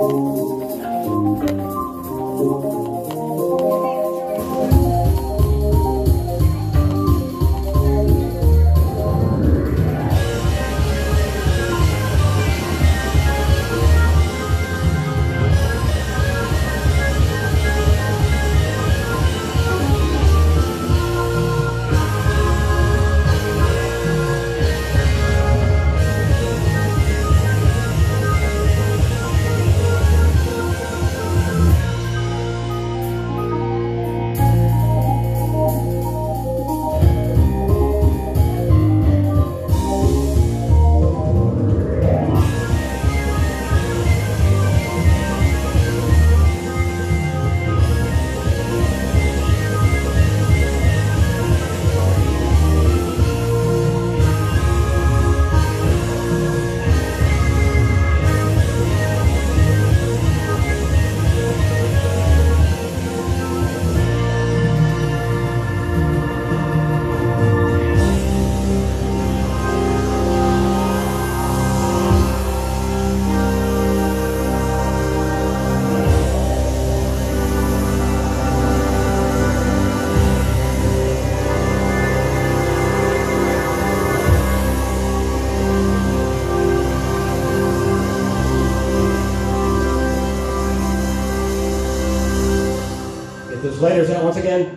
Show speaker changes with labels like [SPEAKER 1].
[SPEAKER 1] Get Later is that once again?